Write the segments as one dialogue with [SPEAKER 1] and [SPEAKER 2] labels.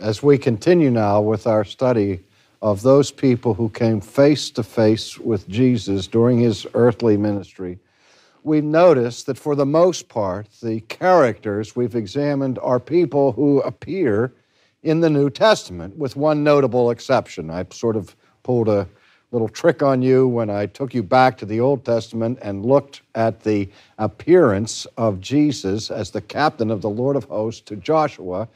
[SPEAKER 1] as we continue now with our study of those people who came face to face with Jesus during his earthly ministry, we notice that for the most part, the characters we've examined are people who appear in the New Testament, with one notable exception. I sort of pulled a little trick on you when I took you back to the Old Testament and looked at the appearance of Jesus as the captain of the Lord of hosts to Joshua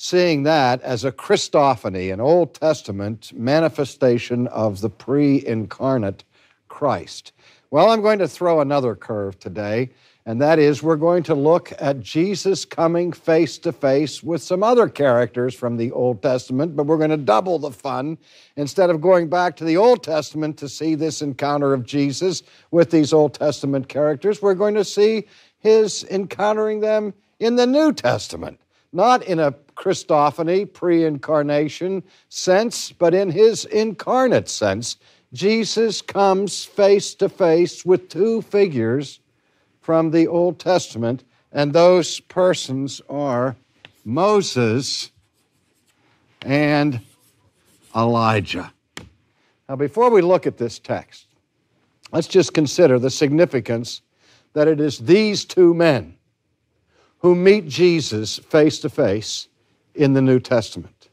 [SPEAKER 1] seeing that as a Christophany, an Old Testament manifestation of the pre incarnate Christ. Well, I'm going to throw another curve today, and that is we're going to look at Jesus coming face to face with some other characters from the Old Testament, but we're going to double the fun. Instead of going back to the Old Testament to see this encounter of Jesus with these Old Testament characters, we're going to see his encountering them in the New Testament not in a Christophany, pre incarnation sense, but in his incarnate sense. Jesus comes face to face with two figures from the Old Testament, and those persons are Moses and Elijah. Now, before we look at this text, let's just consider the significance that it is these two men who meet Jesus face to face in the New Testament.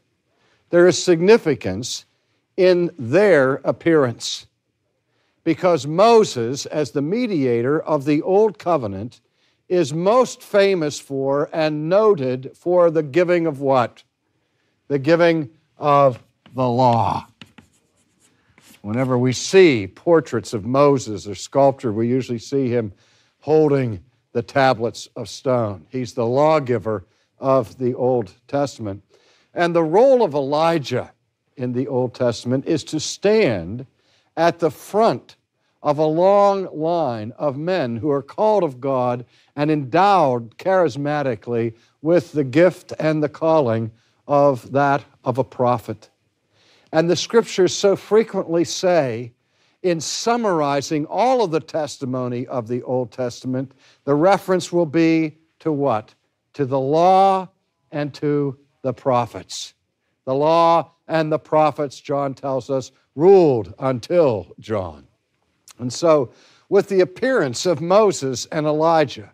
[SPEAKER 1] There is significance in their appearance because Moses, as the mediator of the Old Covenant, is most famous for and noted for the giving of what? The giving of the law. Whenever we see portraits of Moses or sculpture, we usually see him holding the tablets of stone. He's the lawgiver of the Old Testament. And the role of Elijah in the Old Testament is to stand at the front of a long line of men who are called of God and endowed charismatically with the gift and the calling of that of a prophet. And the scriptures so frequently say in summarizing all of the testimony of the Old Testament, the reference will be to what? To the law and to the prophets. The law and the prophets, John tells us, ruled until John. And so, with the appearance of Moses and Elijah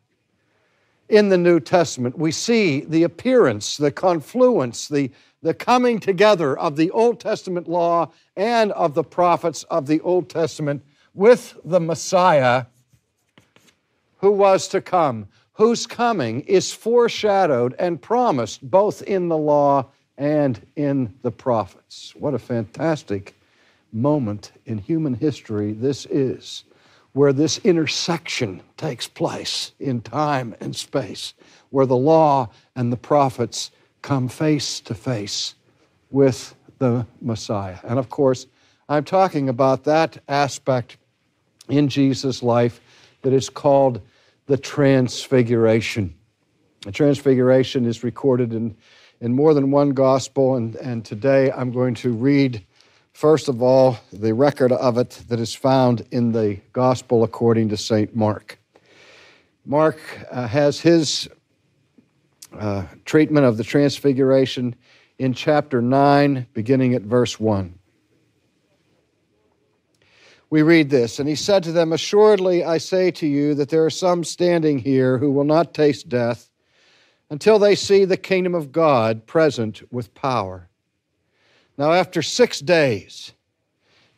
[SPEAKER 1] in the New Testament, we see the appearance, the confluence, the the coming together of the Old Testament law and of the prophets of the Old Testament with the Messiah who was to come, whose coming is foreshadowed and promised both in the law and in the prophets. What a fantastic moment in human history this is, where this intersection takes place in time and space, where the law and the prophets come face to face with the Messiah. And of course, I'm talking about that aspect in Jesus' life that is called the Transfiguration. The Transfiguration is recorded in, in more than one gospel, and, and today I'm going to read, first of all, the record of it that is found in the Gospel according to St. Mark. Mark uh, has his uh, treatment of the Transfiguration in chapter 9, beginning at verse 1. We read this, and he said to them, Assuredly I say to you that there are some standing here who will not taste death until they see the kingdom of God present with power. Now, after six days,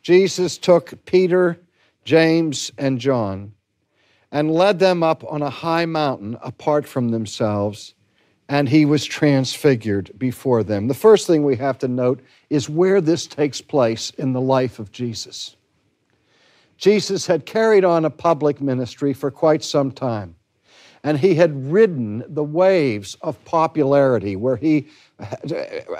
[SPEAKER 1] Jesus took Peter, James, and John and led them up on a high mountain apart from themselves and he was transfigured before them. The first thing we have to note is where this takes place in the life of Jesus. Jesus had carried on a public ministry for quite some time, and he had ridden the waves of popularity where he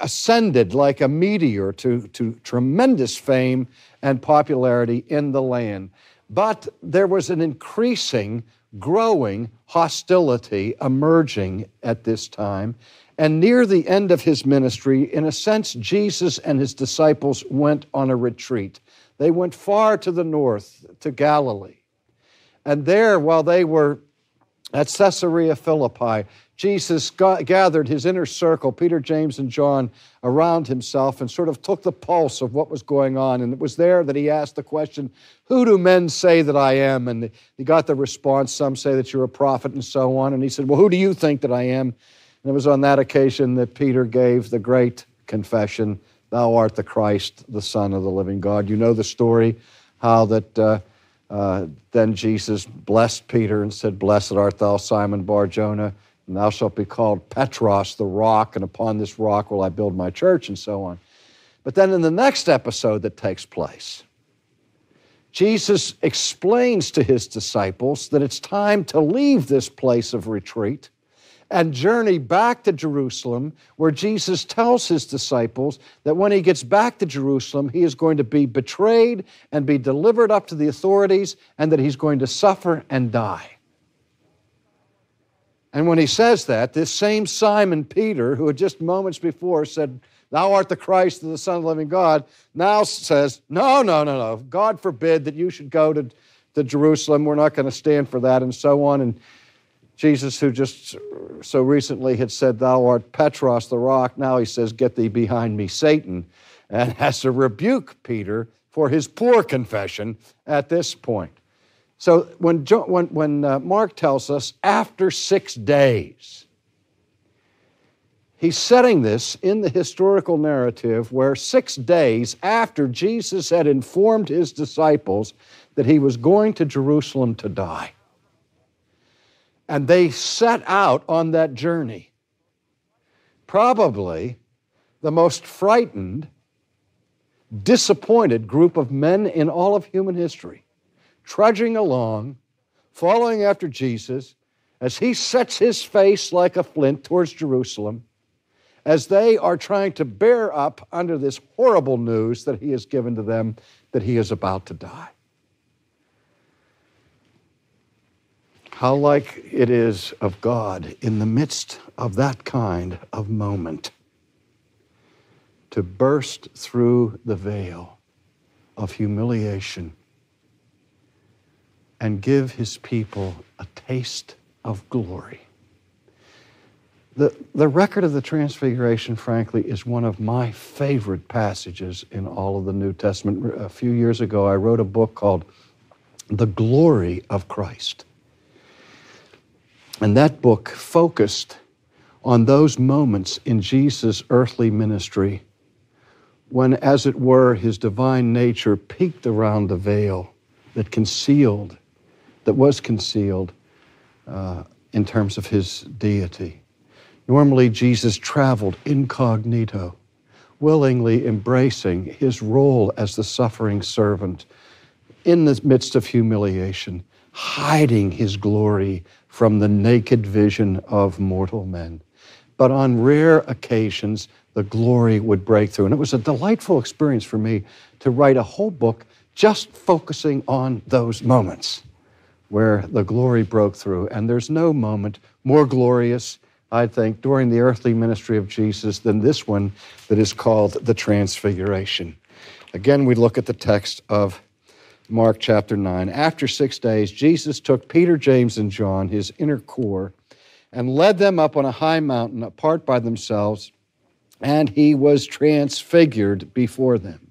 [SPEAKER 1] ascended like a meteor to, to tremendous fame and popularity in the land. But there was an increasing growing hostility emerging at this time. And near the end of his ministry, in a sense, Jesus and his disciples went on a retreat. They went far to the north, to Galilee. And there, while they were at Caesarea Philippi, Jesus gathered his inner circle, Peter, James, and John, around himself and sort of took the pulse of what was going on. And it was there that he asked the question, Who do men say that I am? And he got the response, Some say that you're a prophet, and so on. And he said, Well, who do you think that I am? And it was on that occasion that Peter gave the great confession, Thou art the Christ, the Son of the living God. You know the story, how that. Uh, uh, then Jesus blessed Peter and said, Blessed art thou, Simon Bar Jonah and thou shalt be called Petros, the rock, and upon this rock will I build my church, and so on. But then in the next episode that takes place, Jesus explains to his disciples that it's time to leave this place of retreat and journey back to Jerusalem, where Jesus tells his disciples that when he gets back to Jerusalem, he is going to be betrayed and be delivered up to the authorities, and that he's going to suffer and die. And when he says that, this same Simon Peter, who had just moments before said, Thou art the Christ, the Son of the living God, now says, No, no, no, no. God forbid that you should go to, to Jerusalem. We're not going to stand for that, and so on. And Jesus, who just so recently had said, Thou art Petros, the rock, now he says, Get thee behind me, Satan, and has to rebuke Peter for his poor confession at this point. So when, when, when uh, Mark tells us after six days, he's setting this in the historical narrative where six days after Jesus had informed his disciples that he was going to Jerusalem to die. And they set out on that journey. Probably the most frightened, disappointed group of men in all of human history trudging along, following after Jesus, as he sets his face like a flint towards Jerusalem, as they are trying to bear up under this horrible news that he has given to them that he is about to die. How like it is of God in the midst of that kind of moment to burst through the veil of humiliation and give his people a taste of glory. The, the record of the Transfiguration, frankly, is one of my favorite passages in all of the New Testament. A few years ago, I wrote a book called The Glory of Christ. And that book focused on those moments in Jesus' earthly ministry when, as it were, his divine nature peeked around the veil that concealed that was concealed uh, in terms of his deity. Normally, Jesus traveled incognito, willingly embracing his role as the suffering servant in the midst of humiliation, hiding his glory from the naked vision of mortal men. But on rare occasions, the glory would break through. And it was a delightful experience for me to write a whole book just focusing on those moments where the glory broke through. And there's no moment more glorious, I think, during the earthly ministry of Jesus than this one that is called the Transfiguration. Again, we look at the text of Mark chapter 9. After six days, Jesus took Peter, James, and John, his inner core, and led them up on a high mountain apart by themselves, and he was transfigured before them.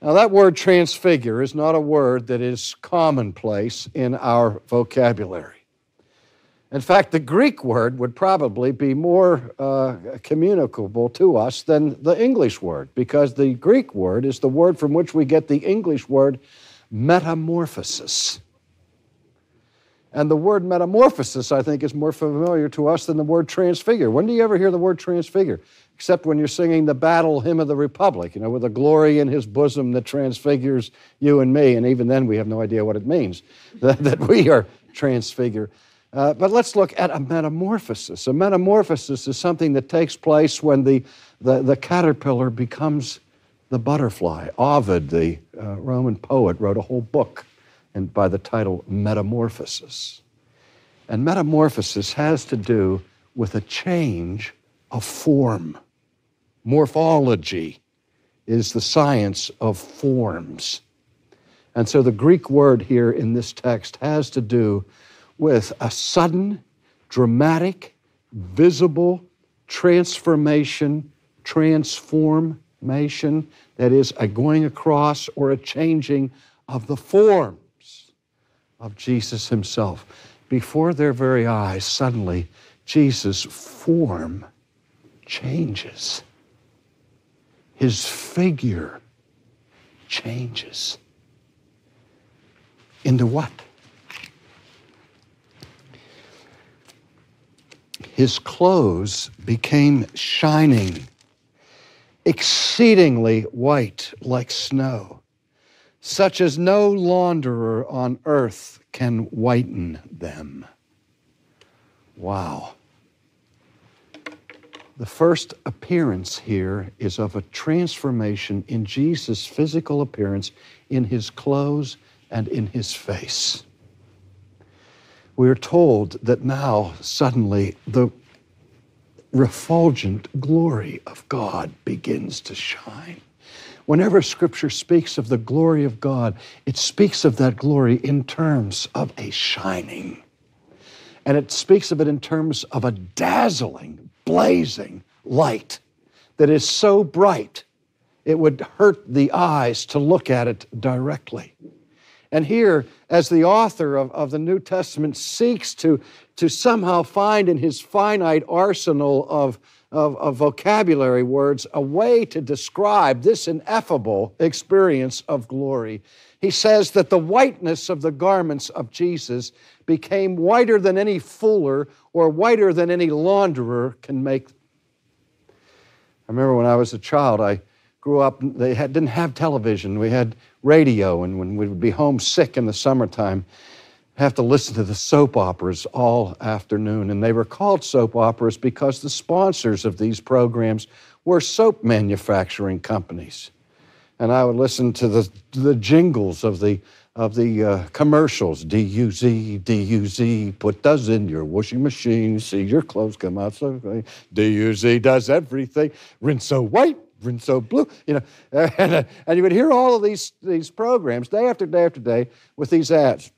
[SPEAKER 1] Now, that word transfigure is not a word that is commonplace in our vocabulary. In fact, the Greek word would probably be more uh, communicable to us than the English word, because the Greek word is the word from which we get the English word metamorphosis. And the word metamorphosis, I think, is more familiar to us than the word transfigure. When do you ever hear the word transfigure? Except when you're singing the battle hymn of the Republic, you know, with a glory in his bosom that transfigures you and me. And even then, we have no idea what it means that, that we are transfigured. Uh, but let's look at a metamorphosis. A metamorphosis is something that takes place when the, the, the caterpillar becomes the butterfly. Ovid, the uh, Roman poet, wrote a whole book and by the title Metamorphosis. And metamorphosis has to do with a change of form. Morphology is the science of forms. And so the Greek word here in this text has to do with a sudden dramatic, visible transformation, transformation, that is, a going across or a changing of the forms of Jesus Himself. Before their very eyes, suddenly, Jesus' form changes. His figure changes. Into what? His clothes became shining, exceedingly white like snow, such as no launderer on earth can whiten them. Wow. The first appearance here is of a transformation in Jesus' physical appearance, in his clothes, and in his face. We are told that now suddenly the refulgent glory of God begins to shine. Whenever Scripture speaks of the glory of God, it speaks of that glory in terms of a shining. And it speaks of it in terms of a dazzling, blazing light that is so bright it would hurt the eyes to look at it directly. And here, as the author of, of the New Testament seeks to, to somehow find in his finite arsenal of, of, of vocabulary words a way to describe this ineffable experience of glory, he says that the whiteness of the garments of Jesus became whiter than any fuller or whiter than any launderer can make. I remember when I was a child, I grew up, they had, didn't have television. We had radio, and when we would be home sick in the summertime, have to listen to the soap operas all afternoon. And they were called soap operas because the sponsors of these programs were soap manufacturing companies. And I would listen to the, the jingles of the of the uh, commercials. D-U-Z, D-U-Z, put Duz in your washing machine, see your clothes come out so clean. D-U-Z does everything. Rinse so white, rinse so blue, you know. And, and you would hear all of these, these programs day after day after day with these ads.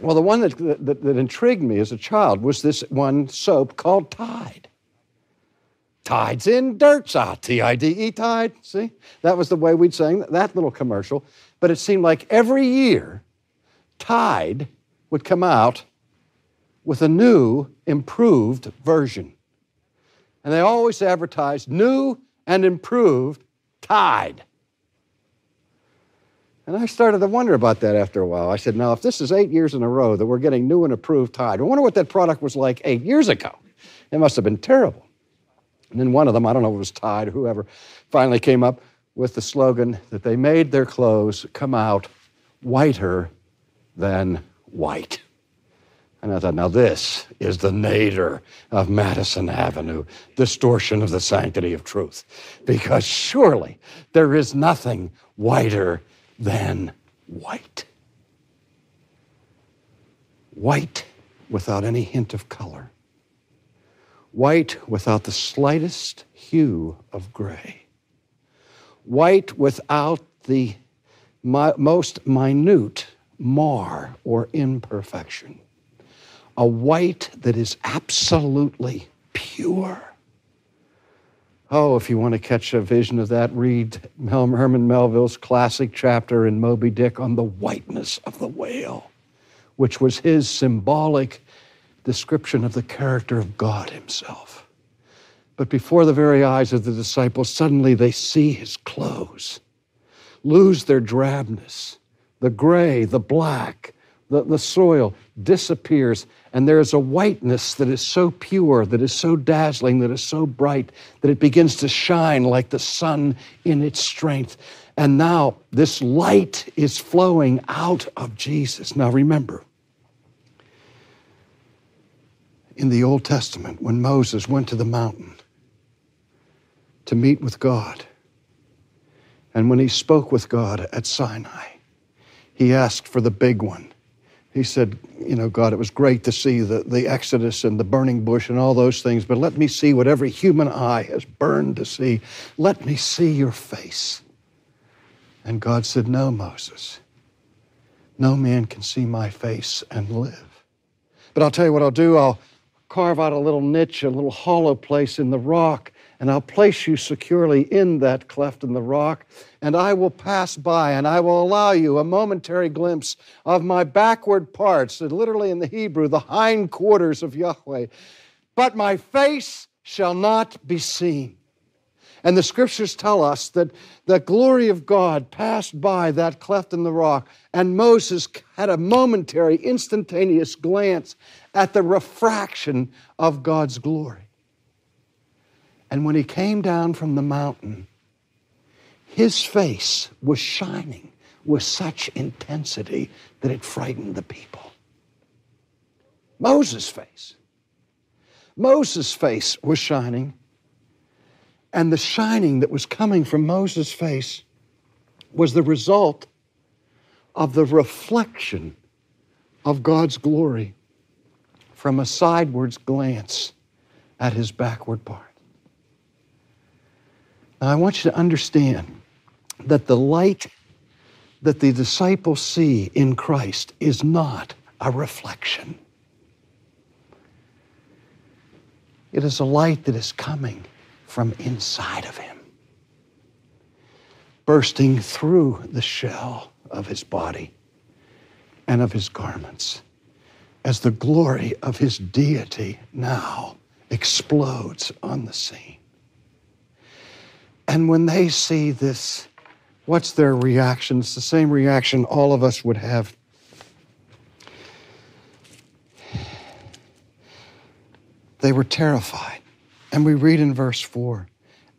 [SPEAKER 1] Well, the one that, that, that intrigued me as a child was this one soap called Tide. Tide's in dirt, ah, T-I-D-E, Tide. See, that was the way we'd sing that little commercial. But it seemed like every year, Tide would come out with a new, improved version. And they always advertised new and improved Tide. And I started to wonder about that after a while. I said, now, if this is eight years in a row that we're getting new and improved Tide, I wonder what that product was like eight years ago. It must have been terrible. And then one of them, I don't know if it was Tide or whoever, finally came up with the slogan that they made their clothes come out whiter than white. And I thought, now this is the nadir of Madison Avenue, distortion of the sanctity of truth. Because surely there is nothing whiter than white. White without any hint of color. White without the slightest hue of gray white without the most minute mar or imperfection, a white that is absolutely pure. Oh, if you want to catch a vision of that, read Herman Melville's classic chapter in Moby Dick on the whiteness of the whale, which was his symbolic description of the character of God Himself. But before the very eyes of the disciples, suddenly they see his clothes lose their drabness. The gray, the black, the, the soil disappears, and there is a whiteness that is so pure, that is so dazzling, that is so bright, that it begins to shine like the sun in its strength. And now this light is flowing out of Jesus. Now remember, in the Old Testament, when Moses went to the mountain, to meet with God. And when he spoke with God at Sinai, he asked for the big one. He said, You know, God, it was great to see the, the Exodus and the burning bush and all those things, but let me see what every human eye has burned to see. Let me see your face. And God said, No, Moses. No man can see my face and live. But I'll tell you what I'll do. I'll carve out a little niche, a little hollow place in the rock, and I'll place you securely in that cleft in the rock, and I will pass by, and I will allow you a momentary glimpse of my backward parts, literally in the Hebrew, the hind quarters of Yahweh. But my face shall not be seen. And the scriptures tell us that the glory of God passed by that cleft in the rock, and Moses had a momentary, instantaneous glance at the refraction of God's glory. And when he came down from the mountain, his face was shining with such intensity that it frightened the people. Moses' face. Moses' face was shining, and the shining that was coming from Moses' face was the result of the reflection of God's glory from a sidewards glance at his backward part. Now, I want you to understand that the light that the disciples see in Christ is not a reflection. It is a light that is coming from inside of him, bursting through the shell of his body and of his garments as the glory of his deity now explodes on the scene. And when they see this, what's their reaction? It's the same reaction all of us would have. They were terrified. And we read in verse 4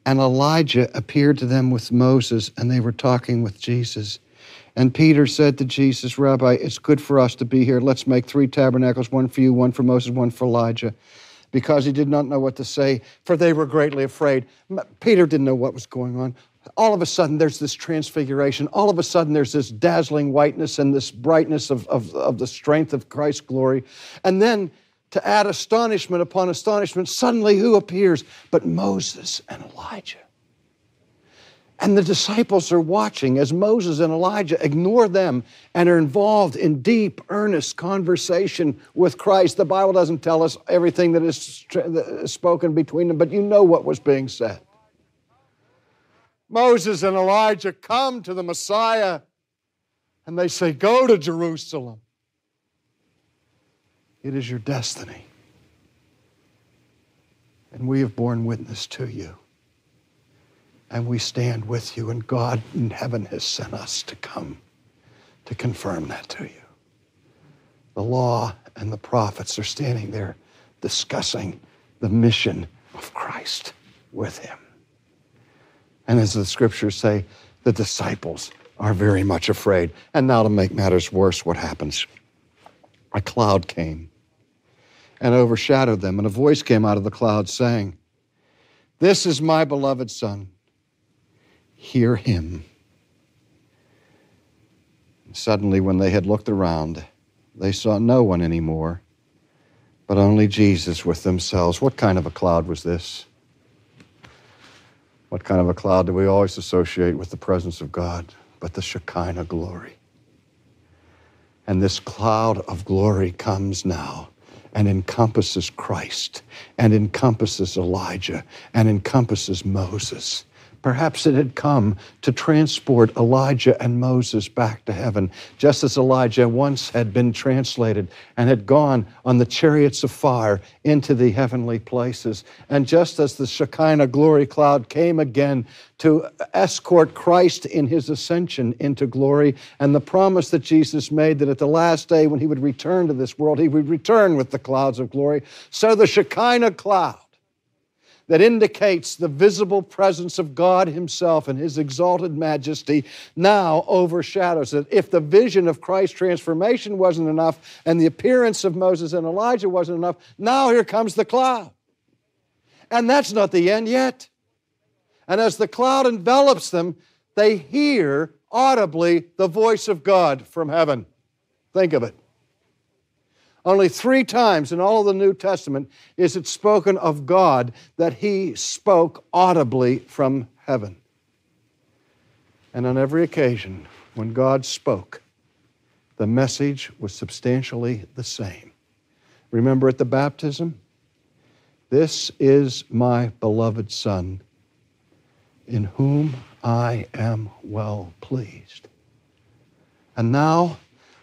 [SPEAKER 1] And Elijah appeared to them with Moses, and they were talking with Jesus. And Peter said to Jesus, Rabbi, it's good for us to be here. Let's make three tabernacles one for you, one for Moses, one for Elijah because he did not know what to say, for they were greatly afraid. Peter didn't know what was going on. All of a sudden, there's this transfiguration. All of a sudden, there's this dazzling whiteness and this brightness of, of, of the strength of Christ's glory. And then, to add astonishment upon astonishment, suddenly who appears but Moses and Elijah? And the disciples are watching as Moses and Elijah ignore them and are involved in deep, earnest conversation with Christ. The Bible doesn't tell us everything that is spoken between them, but you know what was being said. Moses and Elijah come to the Messiah and they say, Go to Jerusalem. It is your destiny. And we have borne witness to you and we stand with you, and God in heaven has sent us to come to confirm that to you. The law and the prophets are standing there discussing the mission of Christ with him. And as the scriptures say, the disciples are very much afraid. And now, to make matters worse, what happens? A cloud came and overshadowed them, and a voice came out of the cloud saying, This is my beloved Son hear him. Suddenly, when they had looked around, they saw no one anymore, but only Jesus with themselves. What kind of a cloud was this? What kind of a cloud do we always associate with the presence of God but the Shekinah glory? And this cloud of glory comes now and encompasses Christ and encompasses Elijah and encompasses Moses Perhaps it had come to transport Elijah and Moses back to heaven, just as Elijah once had been translated and had gone on the chariots of fire into the heavenly places. And just as the Shekinah glory cloud came again to escort Christ in his ascension into glory, and the promise that Jesus made that at the last day when he would return to this world, he would return with the clouds of glory, so the Shekinah cloud that indicates the visible presence of God Himself and His exalted majesty now overshadows it. If the vision of Christ's transformation wasn't enough and the appearance of Moses and Elijah wasn't enough, now here comes the cloud. And that's not the end yet. And as the cloud envelops them, they hear audibly the voice of God from heaven. Think of it. Only three times in all of the New Testament is it spoken of God that He spoke audibly from heaven. And on every occasion, when God spoke, the message was substantially the same. Remember at the baptism? This is my beloved Son, in whom I am well pleased. And now,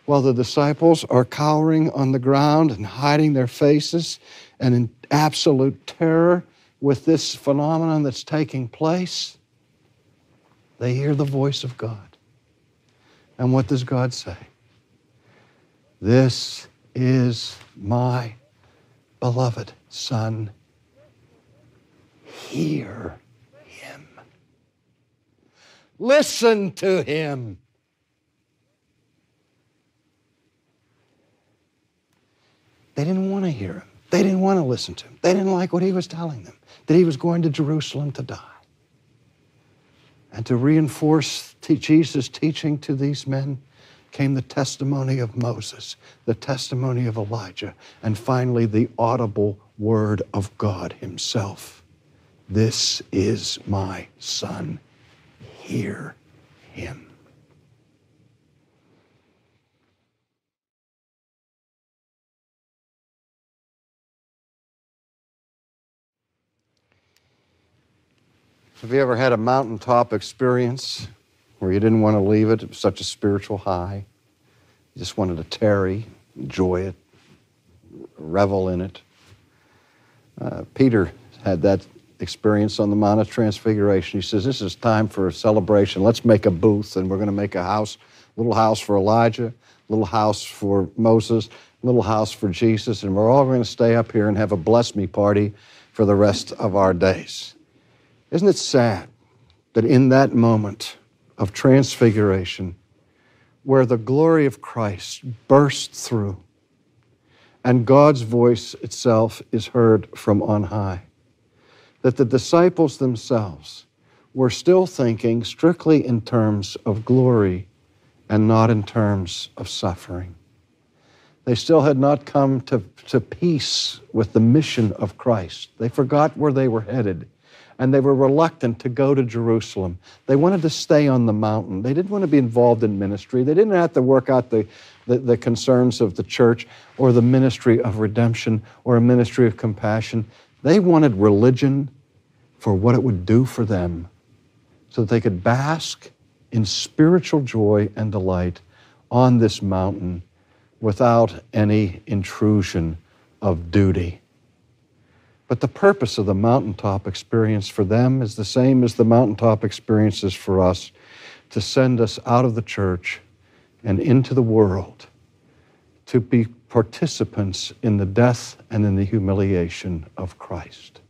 [SPEAKER 1] while the disciples are cowering on the ground and hiding their faces and in absolute terror with this phenomenon that's taking place, they hear the voice of God. And what does God say? This is my beloved Son. Hear him. Listen to him. They didn't want to hear him. They didn't want to listen to him. They didn't like what he was telling them, that he was going to Jerusalem to die. And to reinforce Jesus' teaching to these men came the testimony of Moses, the testimony of Elijah, and finally the audible word of God Himself. This is my Son. Hear him. Have you ever had a mountaintop experience where you didn't want to leave it? It was such a spiritual high. You just wanted to tarry, enjoy it, revel in it. Uh, Peter had that experience on the Mount of Transfiguration. He says, This is time for a celebration. Let's make a booth, and we're going to make a house, little house for Elijah, little house for Moses, little house for Jesus, and we're all going to stay up here and have a bless me party for the rest of our days. Isn't it sad that in that moment of transfiguration, where the glory of Christ bursts through and God's voice itself is heard from on high, that the disciples themselves were still thinking strictly in terms of glory and not in terms of suffering. They still had not come to, to peace with the mission of Christ. They forgot where they were headed and they were reluctant to go to Jerusalem. They wanted to stay on the mountain. They didn't want to be involved in ministry. They didn't have to work out the, the, the, concerns of the church or the ministry of redemption or a ministry of compassion. They wanted religion for what it would do for them so that they could bask in spiritual joy and delight on this mountain without any intrusion of duty. But the purpose of the mountaintop experience for them is the same as the mountaintop experiences for us to send us out of the church and into the world to be participants in the death and in the humiliation of Christ.